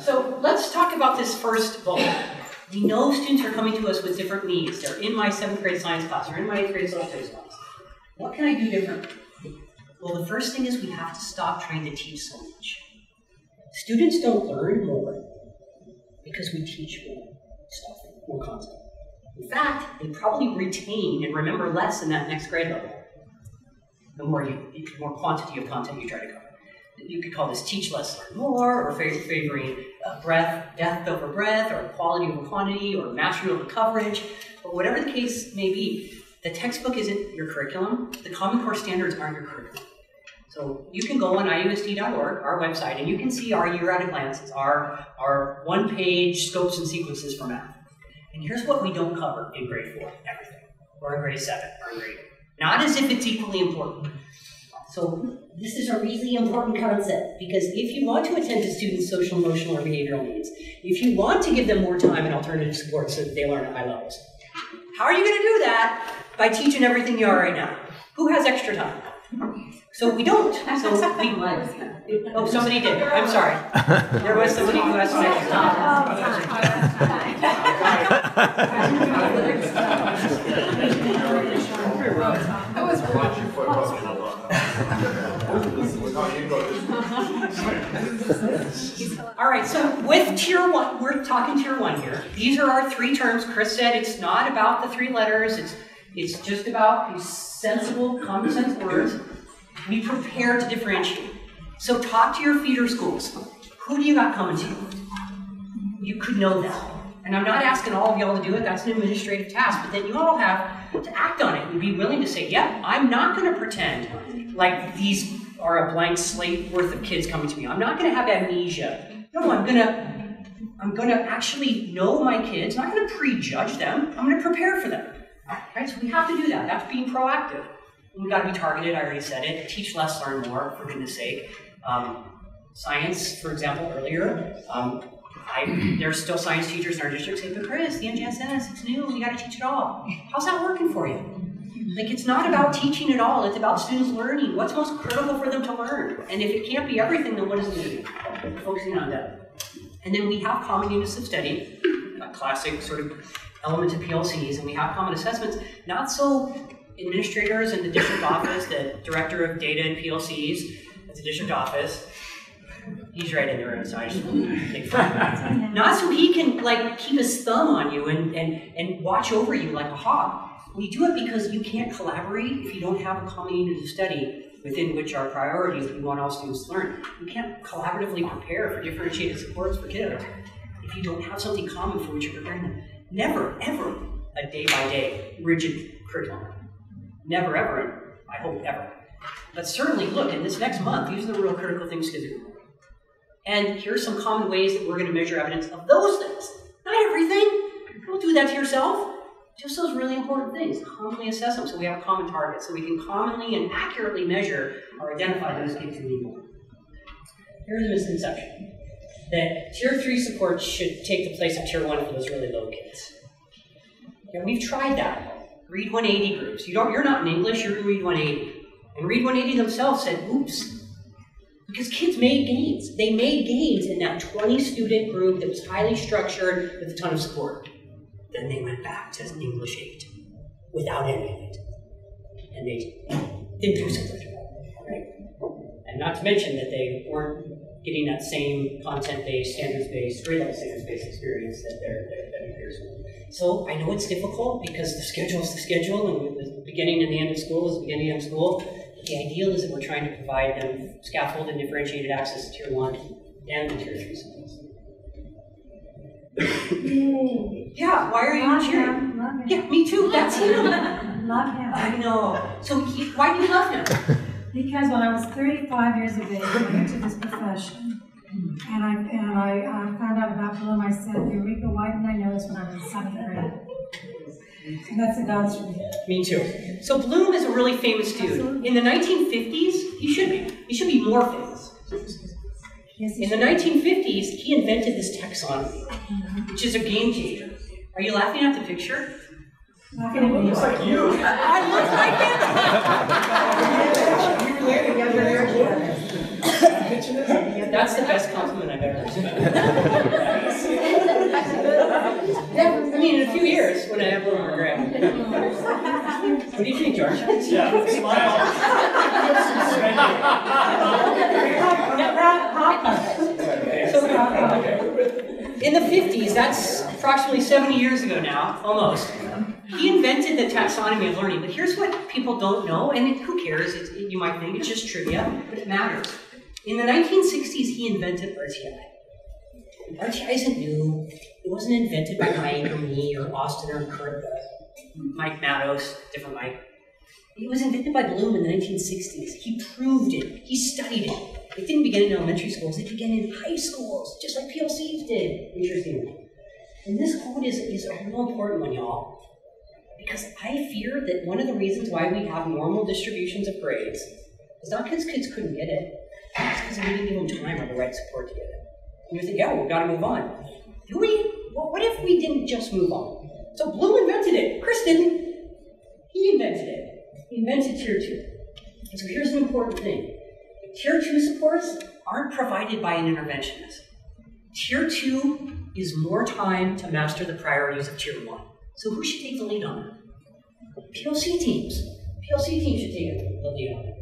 So let's talk about this first bullet. We know students are coming to us with different needs. They're in my seventh grade science class, or in my eighth grade social studies class. What can I do differently? Well, the first thing is we have to stop trying to teach so much. Students don't learn more because we teach more stuff, more content. In fact, they probably retain and remember less in that next grade level. The more you, the more quantity of content you try to cover. You could call this teach less, learn more, or favoring uh, breadth, depth over breadth, or quality over quantity, or mastery over coverage. But whatever the case may be, the textbook isn't your curriculum. The Common Core standards aren't your curriculum. So you can go on iusd.org, our website, and you can see our year at a glance. It's our, our one-page scopes and sequences for math. And here's what we don't cover in grade four, everything, or in grade seven, or in grade eight. Not as if it's equally important. So this is a really important concept because if you want to attend to students' social, emotional, or behavioral needs, if you want to give them more time and alternative support so that they learn at high levels, how are you going to do that? By teaching everything you are right now. Who has extra time? So we don't. So we, oh, somebody did. I'm sorry. There was somebody who has some extra All right, so with tier one, we're talking tier one here. These are our three terms. Chris said it's not about the three letters. It's it's just about these sensible, common sense words be prepared to differentiate. So talk to your feeder schools. Who do you got coming to you? You could know that. And I'm not asking all of y'all to do it, that's an administrative task, but then you all have to act on it and be willing to say, yep, I'm not going to pretend like these are a blank slate worth of kids coming to me. I'm not going to have amnesia. No, I'm going to I'm going to actually know my kids. I'm not going to prejudge them. I'm going to prepare for them. Right? So we have to do that. That's being proactive. We've got to be targeted, I already said it. Teach less, learn more, for goodness sake. Um, science, for example, earlier, um, I, there's still science teachers in our district saying, but Chris, the NGSS, it's new, you got to teach it all. How's that working for you? Like, it's not about teaching it all, it's about students learning. What's most critical for them to learn? And if it can't be everything, then what is it? Focusing on that. And then we have common units of study, a classic sort of element of PLCs, and we have common assessments, not so administrators in the district office, the director of data and PLCs at the district office. He's right in the room, so I just make fun. Not so he can like keep his thumb on you and, and, and watch over you like a hawk. We do it because you can't collaborate if you don't have a common unit of study within which our priorities we want all students to learn. You can't collaboratively prepare for differentiated supports for kids if you don't have something common for which you're preparing them. Never, ever a day by day rigid curriculum. Never ever, I hope ever. But certainly, look, in this next month, these are the real critical things to do. And here's some common ways that we're going to measure evidence of those things. Not everything. Don't do that to yourself. Just those really important things. Commonly assess them so we have common targets, so we can commonly and accurately measure or identify those kids who need more. Here's a misconception that tier three support should take the place of tier one for those really low kids. And we've tried that. Read 180 groups. You don't, you're not in English, you're in Read 180. And Read 180 themselves said, oops. Because kids made gains. They made gains in that 20 student group that was highly structured with a ton of support. Then they went back to English 8 without any of it. And they didn't do so. Right? And not to mention that they weren't getting that same content-based, standards-based, grade-level standards-based experience that their, their peers were. So I know it's difficult because the schedule is the schedule, and the beginning and the end of school is the beginning of school. The ideal is that we're trying to provide them scaffold and differentiated access to tier one and the tier three schools. yeah, why are you Love cheering? him, love him. Yeah, me too. That's him. Love him. I know. So he, why do you love him? Because when I was 35 years of age, I went into this profession. And I, and I uh, found out about Bloom. I said, Eureka, why didn't I know this when I was in seventh grade? And that's a God's truth. Me too. So Bloom is a really famous dude. In the 1950s, he should be. He should be more famous. Yes, In the 1950s, he invented this taxonomy, which is a game changer. Are you laughing at the picture? Not gonna be. like you. I look like him. Yeah, that's the best compliment I've ever received. Yeah, I mean, in a few years, when I have a little more gray. What do you think, George? Yeah, smile. In the 50s, that's approximately 70 years ago now, almost. He invented the taxonomy of learning, but here's what people don't know, and who cares? It's, you might think it's just trivia, but it matters. In the 1960s, he invented RTI. RTI isn't new. It wasn't invented by Mike or me or Austin or Kurt, uh, Mike Mattos, different Mike. It was invented by Bloom in the 1960s. He proved it. He studied it. It didn't begin in elementary schools. It began in high schools, just like PLCs did, interestingly. And this quote is, is a real important one, y'all. Because I fear that one of the reasons why we have normal distributions of grades is not because kids couldn't get it, it's because we didn't give them time or the right support to get it. And you think, yeah, we've got to move on. Do we? Well, what if we didn't just move on? So Bloom invented it. Chris didn't. He invented it. He invented tier two. And so here's an important thing. Tier two supports aren't provided by an interventionist. Tier two is more time to master the priorities of tier one. So who should take the lead on it? PLC teams. PLC teams should take the lead on it.